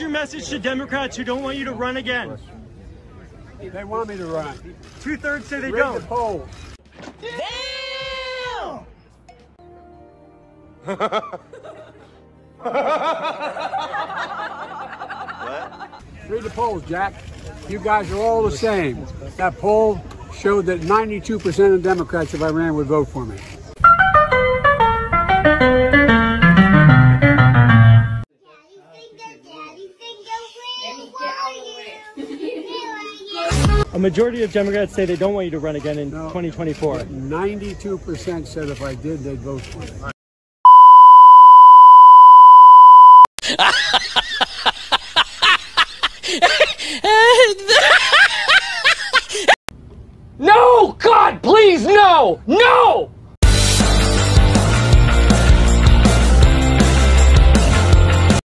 message to Democrats who don't want you to run again? They want me to run. Two thirds say they Read don't. the polls. Read the polls, Jack. You guys are all the same. That poll showed that 92% of Democrats, if I ran, would vote for me. A majority of Democrats say they don't want you to run again in No. 2024. 92% said if I did, they'd vote for me. No! God, please, no! No!